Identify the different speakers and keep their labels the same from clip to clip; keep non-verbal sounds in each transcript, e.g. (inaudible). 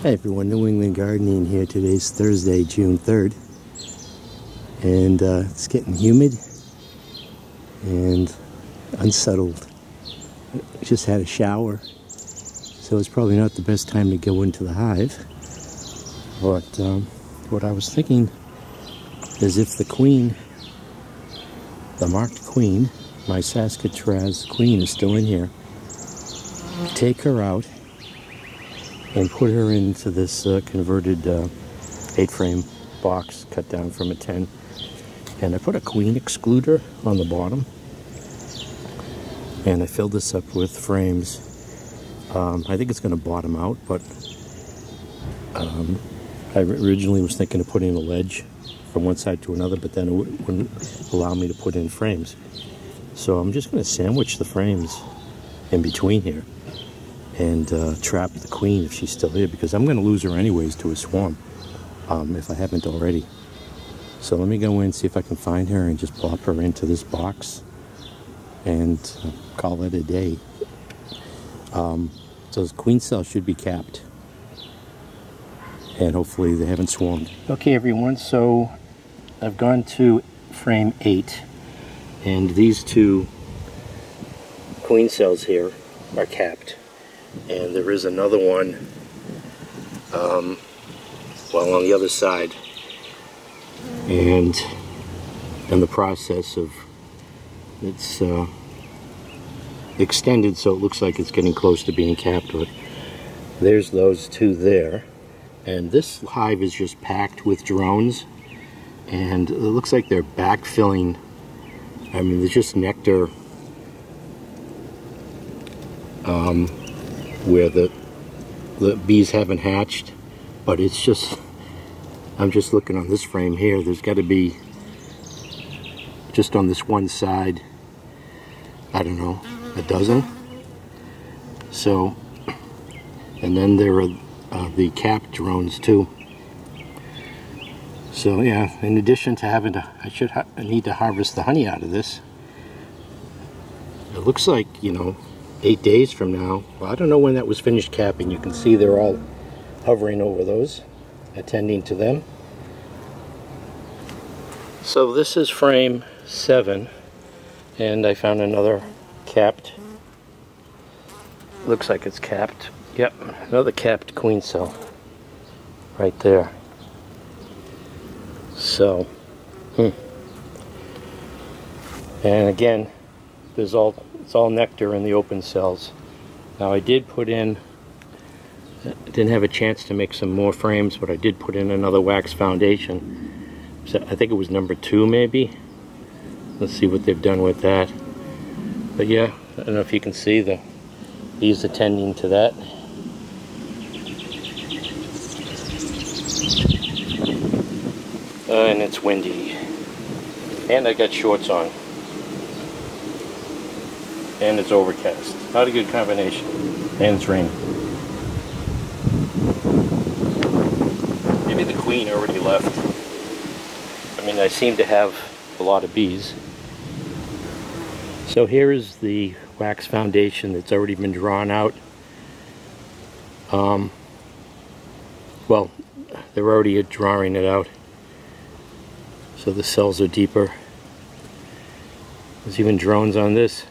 Speaker 1: Hey everyone, New England Gardening here. Today's Thursday, June 3rd. And uh, it's getting humid and unsettled. Just had a shower, so it's probably not the best time to go into the hive. But um, what I was thinking is if the queen, the marked queen, my Saskatraz queen is still in here, take her out and put her into this uh, converted uh, 8 frame box cut down from a 10 and I put a queen excluder on the bottom. And I filled this up with frames. Um, I think it's going to bottom out but um, I originally was thinking of putting a ledge from one side to another but then it wouldn't allow me to put in frames. So I'm just going to sandwich the frames in between here and uh, trap the queen if she's still here because I'm going to lose her anyways to a swarm um, if I haven't already. So let me go in see if I can find her and just plop her into this box and uh, call it a day. Um, so those queen cells should be capped and hopefully they haven't swarmed. Okay everyone, so I've gone to frame 8 and these two queen cells here are capped and there is another one um, well on the other side. And in the process of it's uh, extended so it looks like it's getting close to being capped but there's those two there. And this hive is just packed with drones and it looks like they're backfilling. I mean there's just nectar um, where the the bees haven't hatched but it's just I'm just looking on this frame here. There's got to be just on this one side I don't know a dozen. So and then there are uh, the cap drones too. So yeah in addition to having to I should need to harvest the honey out of this. It looks like you know eight days from now. Well, I don't know when that was finished capping. You can see they're all hovering over those, attending to them. So this is frame seven, and I found another capped. Looks like it's capped. Yep, another capped queen cell right there. So, hmm. And again, all it's all nectar in the open cells. Now I did put in, didn't have a chance to make some more frames, but I did put in another wax foundation. So I think it was number two maybe. Let's see what they've done with that. But yeah, I don't know if you can see the bees attending to that. Uh, and it's windy. And I got shorts on and it's overcast. Not a good combination. And it's raining. Maybe the queen already left. I mean, I seem to have a lot of bees. So here is the wax foundation that's already been drawn out. Um, well, they're already drawing it out. So the cells are deeper. There's even drones on this.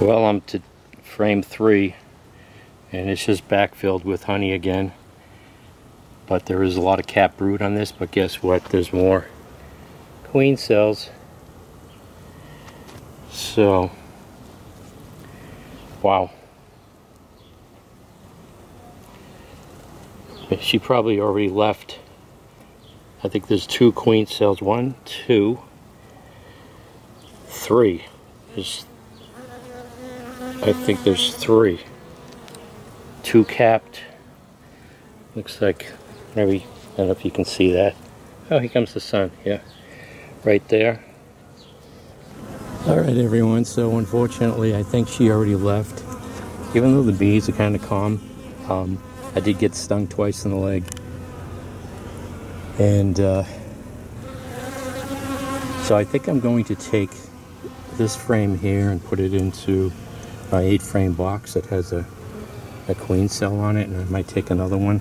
Speaker 1: Well, I'm to frame three and it's just backfilled with honey again. But there is a lot of cap brood on this, but guess what? There's more queen cells. So, wow. She probably already left. I think there's two queen cells. One, two, three. There's I think there's three. Two capped. Looks like maybe, I don't know if you can see that. Oh, here comes the sun, yeah. Right there. All right, everyone, so unfortunately, I think she already left. Even though the bees are kind of calm, um, I did get stung twice in the leg. And uh, So I think I'm going to take this frame here and put it into my eight frame box that has a, a queen cell on it and I might take another one.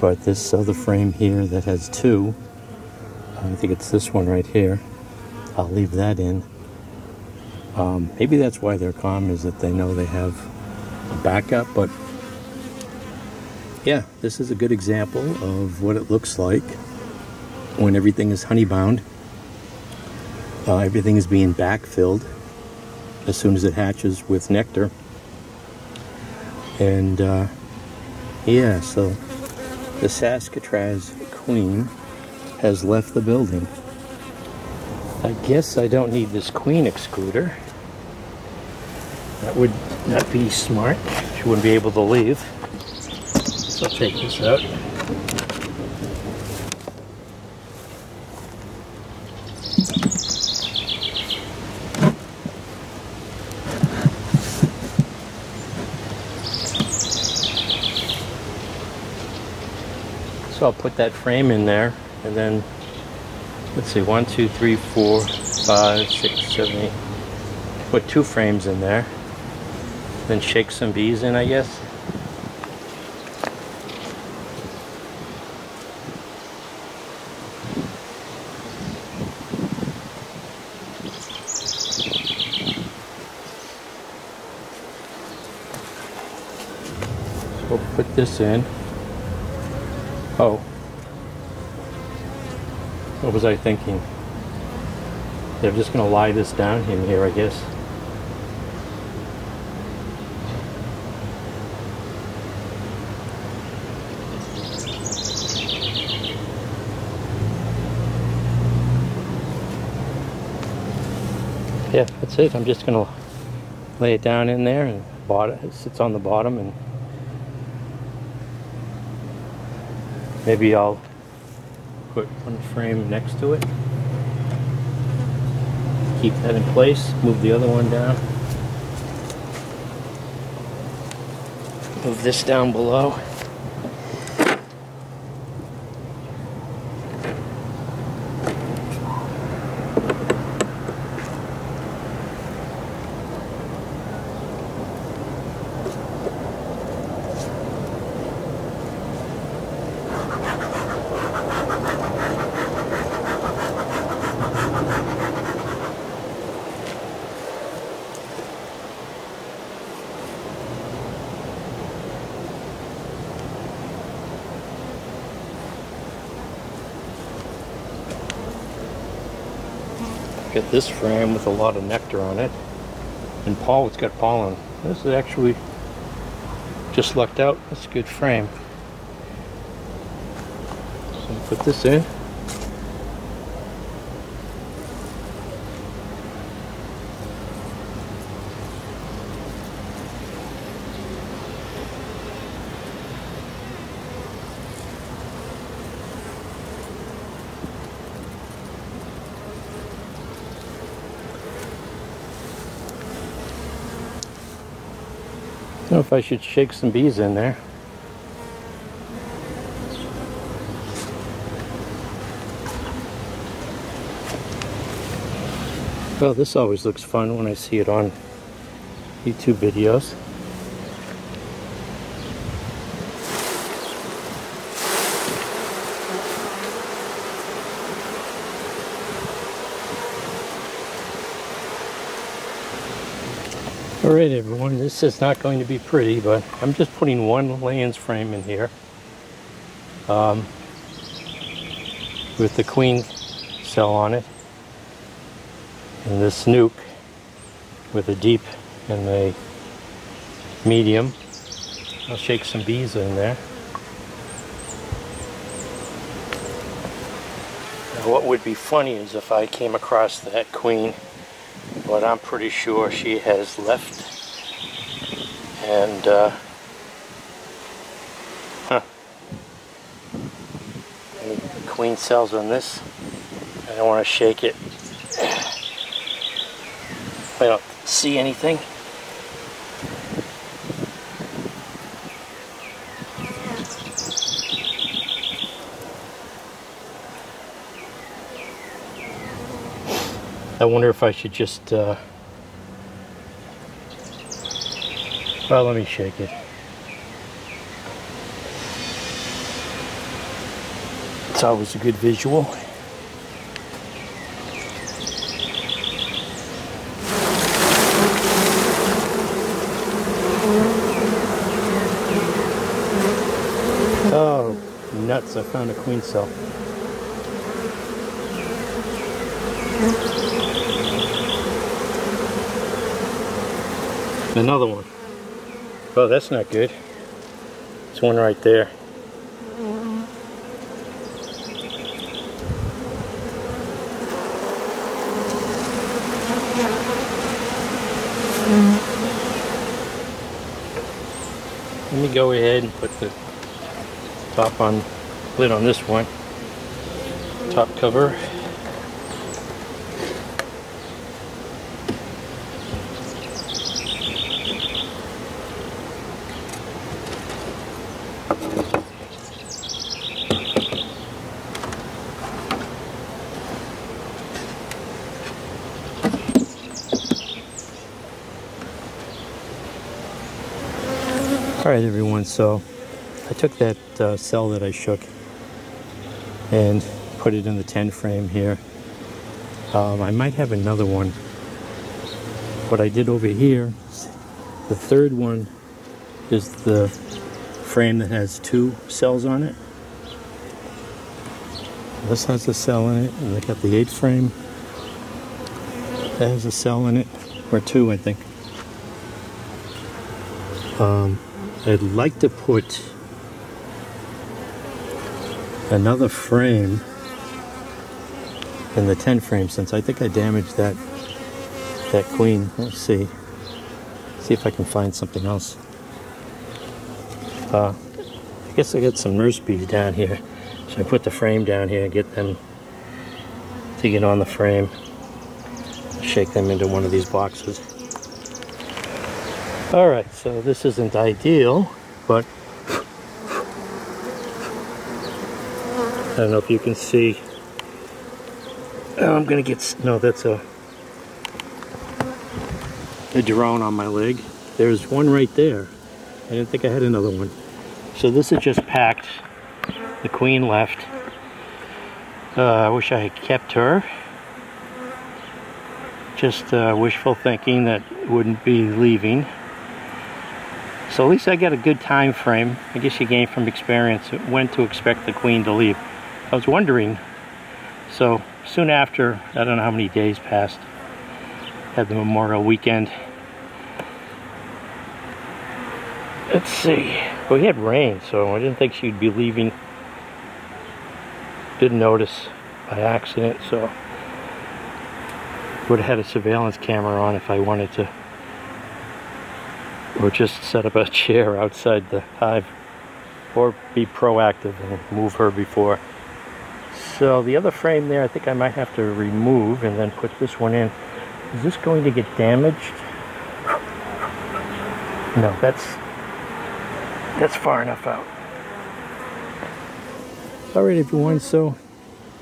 Speaker 1: But this other frame here that has two, I think it's this one right here, I'll leave that in. Um, maybe that's why they're calm is that they know they have a backup, but yeah, this is a good example of what it looks like when everything is honey bound. Uh, everything is being backfilled as soon as it hatches with nectar. And uh, yeah, so the Saskatraz queen has left the building. I guess I don't need this queen excluder. That would not be smart. She wouldn't be able to leave. So I'll take this out. I'll put that frame in there and then let's see, one, two, three, four, five, six, seven, eight. Put two frames in there. Then shake some bees in, I guess. We'll put this in. Oh. What was I thinking? They're just going to lie this down in here, I guess. Yeah, that's it. I'm just going to lay it down in there and bottom, it sits on the bottom and maybe I'll put one frame next to it. Keep that in place, move the other one down. Move this down below. Got this frame with a lot of nectar on it. And Paul, it's got pollen. This is actually just lucked out. That's a good frame. So put this in. Don't know if I should shake some bees in there. Well, this always looks fun when I see it on YouTube videos. Alright everyone, this is not going to be pretty, but I'm just putting one Layens frame in here. Um, with the queen cell on it. And this nuc with a deep and a medium. I'll shake some bees in there. Now what would be funny is if I came across that queen but I'm pretty sure she has left. And, uh, queen cells on this? I don't want to shake it. I don't see anything.
Speaker 2: I wonder if I should just, uh, well, let me shake it. It's always a good visual. Oh, nuts, I found a queen cell. Another one. Oh, that's not good. There's one right there. Let me go ahead and put the top on lid on this one. Top cover. So I took that uh, cell that I shook and put it in the 10 frame here. Um, I might have another one. What I did over here, the third one is the frame that has two cells on it. This has a cell in it, and I got the 8 frame. That has a cell in it, or two, I think. Um, I'd like to put another frame in the 10 frame since I think I damaged that that queen. Let's see. See if I can find something else. Uh, I guess I got some nurse bees down here. So I put the frame down here and get them to get on the frame. Shake them into one of these boxes. All right, so this isn't ideal, but I don't know if you can see. Oh, I'm gonna get, no, that's a, a drone on my leg. There's one right there. I didn't think I had another one. So this is just packed. The queen left. Uh, I wish I had kept her. Just uh, wishful thinking that wouldn't be leaving. So at least I got a good time frame. I guess you gain from experience when to expect the queen to leave. I was wondering, so soon after, I don't know how many days passed, had the Memorial weekend. Let's see. We had rain, so I didn't think she'd be leaving. Didn't notice by accident, so would have had a surveillance camera on if I wanted to or just set up a (laughs) chair outside the hive or be proactive and move her before. So the other frame there I think I might have to remove and then put this one in. Is this going to get damaged? No, that's that's far enough out. Alright everyone, so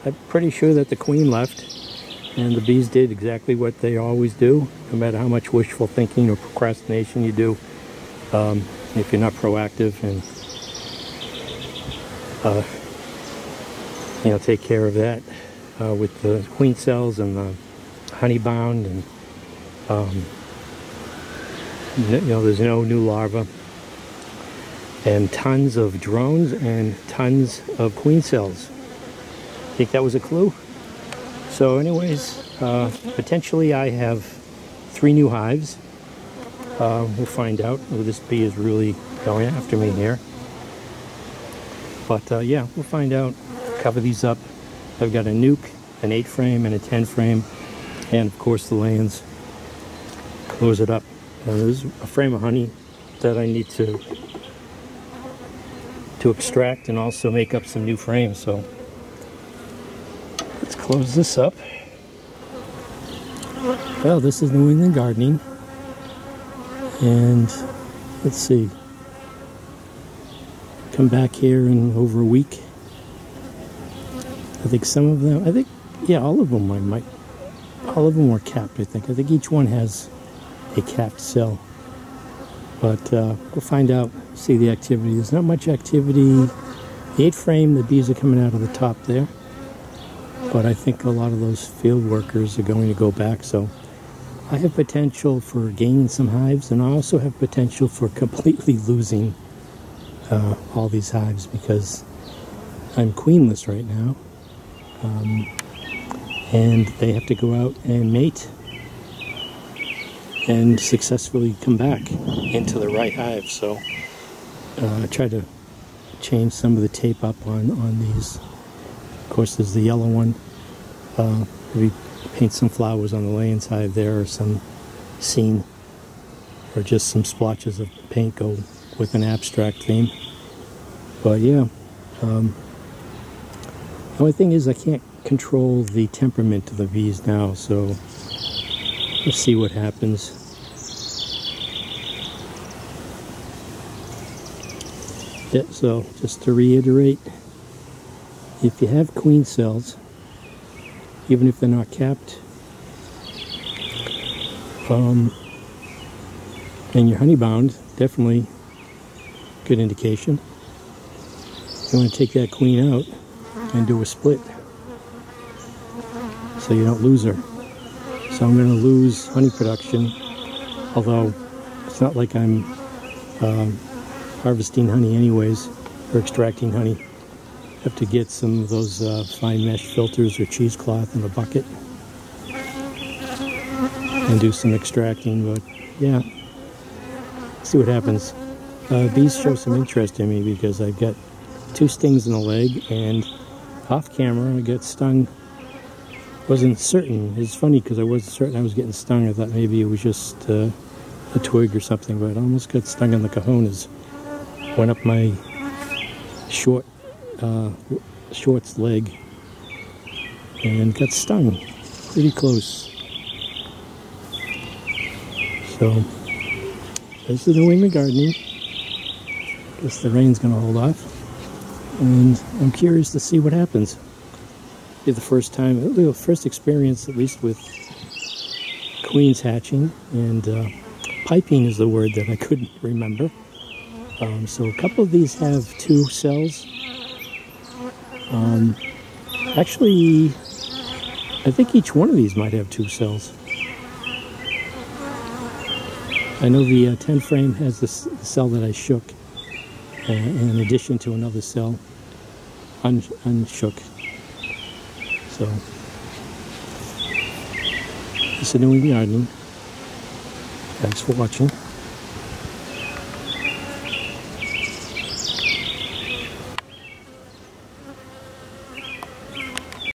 Speaker 2: I'm pretty sure that the queen left and the bees did exactly what they always do, no matter how much wishful thinking or procrastination you do. Um, if you're not proactive and uh, you know take care of that uh, with the queen cells and the honey bound and um, you know there's no new larva and tons of drones and tons of queen cells. I Think that was a clue? So anyways, uh, potentially I have three new hives. Uh, we'll find out. Oh, this bee is really going after me here. But uh, yeah, we'll find out. Cover these up. I've got a nuc, an 8 frame, and a 10 frame. And of course the Layens. Close it up. And there's a frame of honey that I need to to extract and also make up some new frames. So let's close this up. Well, this is New England Gardening. And let's see. Come back here in over a week. I think some of them, I think, yeah, all of them I might all of them were capped, I think. I think each one has a capped cell. But uh, we'll find out, see the activity. There's not much activity. The eight frame, the bees are coming out of the top there. But I think a lot of those field workers are going to go back. So I have potential for gaining some hives, and I also have potential for completely losing uh, all these hives because I'm queenless right now. Um, and they have to go out and mate and successfully come back into the right hive. So uh, I tried to change some of the tape up on, on these. Of course, there's the yellow one. Uh, paint some flowers on the Layens side there or some scene or just some splotches of paint go with an abstract theme. But yeah, um, the only thing is I can't control the temperament of the bees now, so let's see what happens. Yeah, so just to reiterate, if you have queen cells, even if they're not capped, um, and you're honey bound, definitely good indication. You want to take that queen out and do a split so you don't lose her. So I'm going to lose honey production, although it's not like I'm um, harvesting honey anyways, or extracting honey. Have to get some of those uh, fine mesh filters or cheesecloth in a bucket and do some extracting, but yeah, see what happens. Uh, bees show some interest in me because I've got two stings in the leg and off camera I got stung. Wasn't certain. It's funny because I wasn't certain I was getting stung. I thought maybe it was just uh, a twig or something, but I almost got stung in the cojones went up my short uh, shorts leg and got stung pretty close. So this is New England gardening. Guess the rain's gonna hold off, and I'm curious to see what happens. Be the first time, the first experience, at least with queens hatching, and uh, piping is the word that I couldn't remember. Um, so a couple of these have two cells. Um, actually, I think each one of these might have two cells. I know the uh, 10 frame has the, cell that I shook uh, in addition to another cell un unshook. So, this is New England. Thanks for watching.